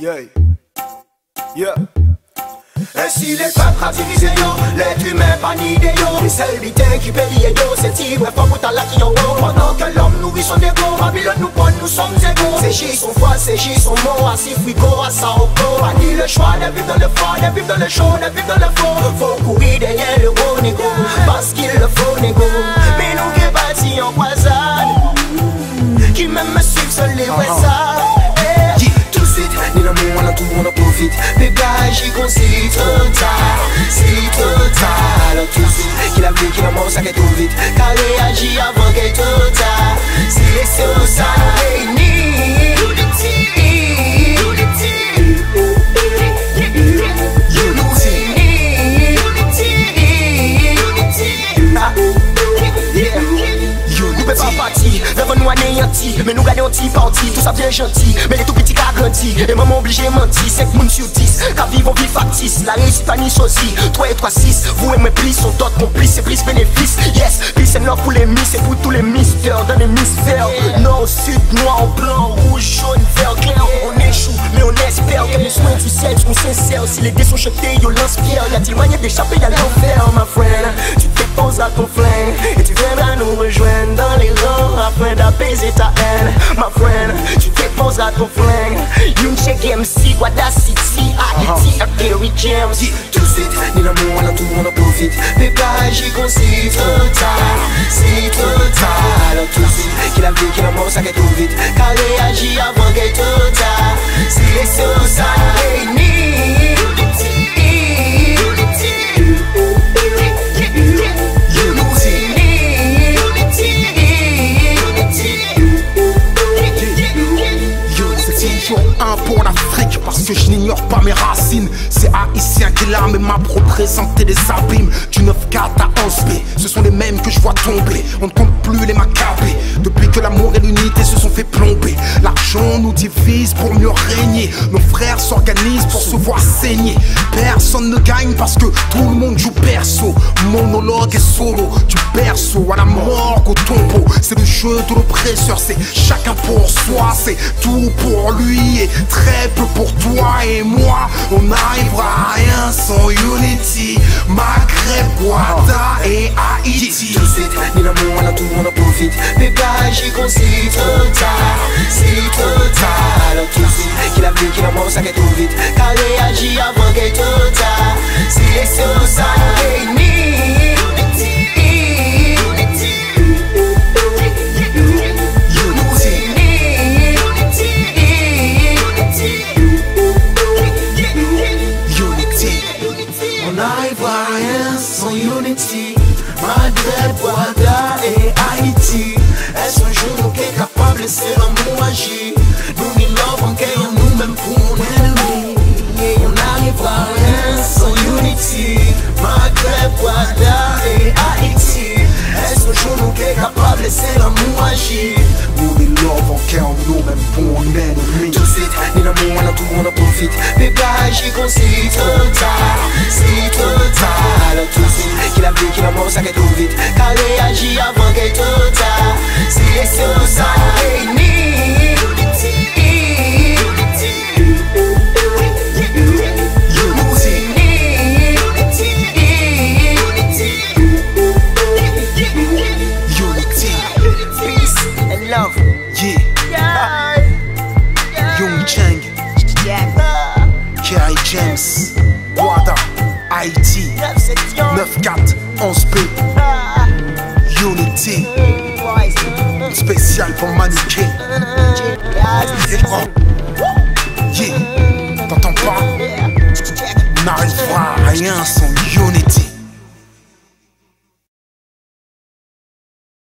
Yeah. Yeah. Et si les peuples a divisé yo, l'être humain pas ni idée yo Les seuls bitains qui payent yo, c'est tigre et pas pour la qui en haut Pendant que l'homme nourrit son égo, Babylone nous prend, nous sommes égaux. C'est J son foi, c'est J son mot, à Sifrico, à Saoko Pas ni le choix de vivre dans le fort, de vivre dans le chaud, de vivre dans le faux Faut courir derrière le gros négo, parce qu'il le faut négo. Mais nous qui bâtis en croisade, qui même me suivent seul les ouais tout, on en profite. Bébé, j'y conseille trop tard C'est trop tard. Tout de suite, qu'il a vu, qu'il a mort, ça qu'est trop vite. Car réagit devant nous anéantis Mais nous gardons petit parti, tout ça bien gentil. Mais les tout petits qu'a grandi, et maman obligé menti 5 moun sur 10, qu'a vivre vie factice La réussite ni choisi, 3 et 3, 6 Vous et mes plis sont d'autres complices, c'est plus bénéfice. Yes, puis c'est nord pour les miss, c'est pour tous les mystères Dans l'hémisphère, nord, sud, noir, blanc, rouge, jaune, vert, clair. On échoue, mais on espère que les soins du ciel sont sincères. Si les dés sont jetés, yo lance-pierre. Y'a-t-il moyen d'échapper à l'enfer, d'apaiser ta haine, ma friend. Tu déposes à ton flingue. Young MC, Guada City, Haiti, Kerry James. Tout de suite, ni l'amour, a tout, on en profite. Bébé, j'y conseille trop tard, c'est trop tard. Tout de suite, qu'il a vu, qu'il a mort, ça qu'est trop vite. Car réagit avant qu'elle trop tard. C'est ça, pas mes racines. C'est haïtien qui l'a même m'a représenté des abîmes. Du 9-4 à 11B, ce sont les mêmes que je vois tomber. On ne compte plus les macabées. Depuis que l'amour l'argent nous divise pour mieux régner. Nos frères s'organisent pour se voir saigner. Personne ne gagne parce que tout le monde joue perso. Monologue et solo, du berceau à la mort au tombeau. C'est le jeu de l'oppresseur, c'est chacun pour soi, c'est tout pour lui et très peu pour toi et moi. On n'arrivera à rien sans Unity, Maghreb, Guada et Haïti. Profite Bébé, j'y conseille trop tard C'est trop tard. Suite, qu'il a vu, qu'il a mort, ça qu'est vite. Avant C'est Est-ce un jour nous qui est capable de laisser l'amour agir Nous love en gagnant nous-mêmes pour mon ennemi. On n'arrivera rien sans unity. Maghreb, Guada et Haïti. Est-ce un jour nous qui est capable de laisser l'amour agir Nous les love en cœur, nous même pour un ennemi. Tout de suite, ni l'amour, on a tout, on en profite. Bébé, j'y conseille trop tard C'est trop tard Tout de suite, qu'il a vu, qu'il a mort, ça qu'est trop vite James, Guada, Haïti, 9-4, 11B, Unity, spécial pour Maniqué. Yeah, t'entends pas? On n'arrivera à rien sans